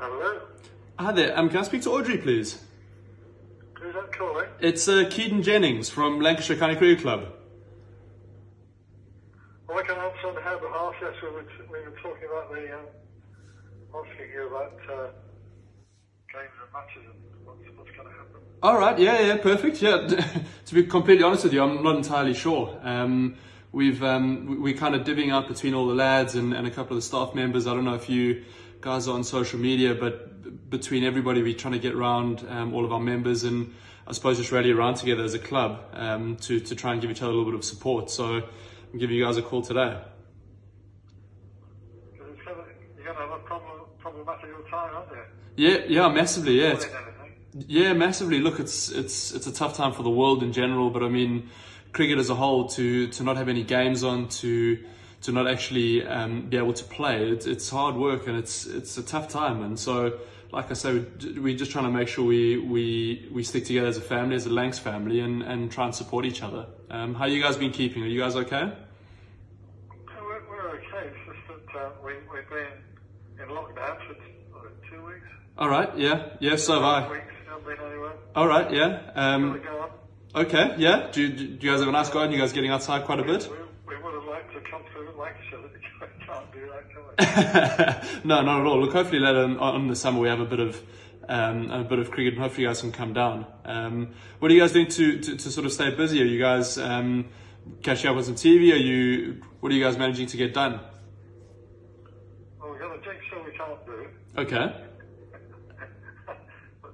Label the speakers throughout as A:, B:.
A: Hello.
B: Hi there. Um, can I speak to Audrey, please?
A: Who's that calling?
B: It's uh, Keaton Jennings from Lancashire County Cricket Club.
A: Well, I can answer on her behalf. Yes, we were, we were talking about the, um, asking you about uh, games and matches and what's, what's going to happen.
B: All right. Yeah. Yeah. Perfect. Yeah. to be completely honest with you, I'm not entirely sure. Um, we've um, we- we're kind of divvying up between all the lads and, and a couple of the staff members. I don't know if you guys are on social media, but between everybody, we're trying to get around um, all of our members and I suppose just rally around together as a club um, to to try and give each other a little bit of support. So I'm giving you guys a call today.
A: It's gonna, you're to have a problem, problematical time, aren't you?
B: Yeah. Yeah. Massively. Yeah.
A: Anything.
B: Yeah, massively. Look, it's it's it's a tough time for the world in general, but I mean, cricket as a whole to to not have any games on, to to not actually um, be able to play, it's it's hard work and it's it's a tough time. And so, like I say, we- we're just trying to make sure we we we stick together as a family, as a Lancs family, and and try and support each other. Um, how you guys been keeping? Are you guys okay?
A: Oh, We're, we're okay. It's just that uh, we, we've been in lockdown for two weeks.
B: All right. Yeah. Yeah. So have I.
A: Weeks, haven't been anywhere.
B: All right. Yeah. Um,
A: we go on?
B: okay. Yeah. Do, do do you guys have a nice garden? You guys getting outside quite a bit?
A: We, we would have liked to come to Lancashire, but can't do that, can
B: no, not at all. Look, hopefully later on, on in the summer we have a bit of um, a bit of cricket, and hopefully you guys can come down. Um, what are you guys doing to, to, to sort of stay busy? Are you guys um, catching up on some TV? Are you what are you guys managing to get done?
A: Well, we've got a we can't do,
B: Okay.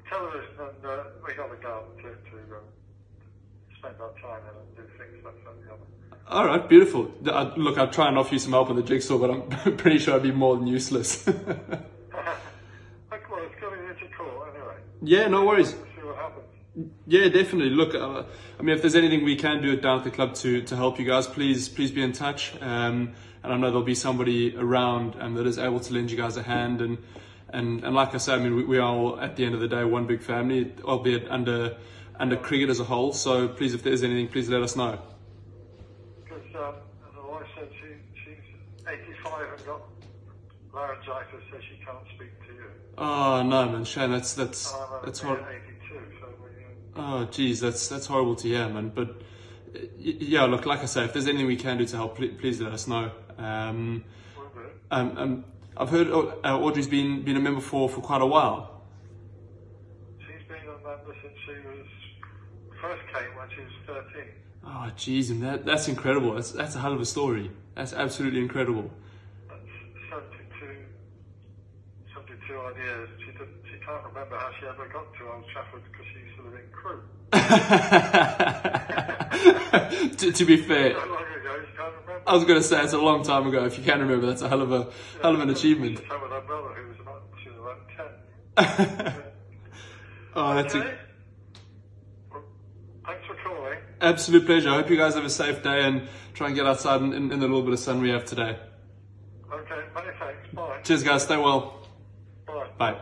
A: television and uh, we got a garden to, to um, spend our time and do things like that.
B: All right, beautiful. Look, I'll try and offer you some help on the jigsaw, but I'm pretty sure I'd be more than useless.
A: Well, it's going into court anyway.
B: yeah, no worries.
A: We'll see what happens.
B: Yeah, definitely. Look, uh, I mean, if there's anything we can do at down at the club to, to help you guys, please please be in touch. Um, and I know there'll be somebody around um, that is able to lend you guys a hand. And and, and like I said, I mean, we, we are all at the end of the day one big family, albeit under under cricket as a whole. So please, if there's anything, please let us know.
A: Because, um, as the wife said, she, she's 85 and got laryngitis, so she can't speak to you.
B: Oh no, man, Shane, that's that's that's
A: only
B: hor-
A: 82, so uh,
B: Oh, geez, that's that's horrible to hear, man. But yeah, look, like I say, if there's anything we can do to help, please, please let us know. Um,
A: we'll do it.
B: Um, um, I've heard uh, Audrey's been been a member for, for quite a while.
A: She's been a member since she was first came when she was 13.
B: Oh, jeez, and that that's incredible. That's that's a hell of a story. That's absolutely incredible.
A: That's 72, 72 odd years. She, did, she can't remember how she ever got to Old Trafford because she used to live in Crewe.
B: to, to be fair,
A: So long ago, she can't remember.
B: I was going to say it's a long time ago. If you can remember, that's a hell of a hell of an achievement.
A: Some with her brother who was about, she was about 10.
B: oh, that's
A: Okay.
B: a
A: Well, Thanks for calling.
B: absolute pleasure. I hope you guys have a safe day and try and get outside in, in, in the little bit of sun we have today.
A: Okay, many thanks. Bye.
B: Cheers, guys. Stay well.
A: Bye.
B: Bye.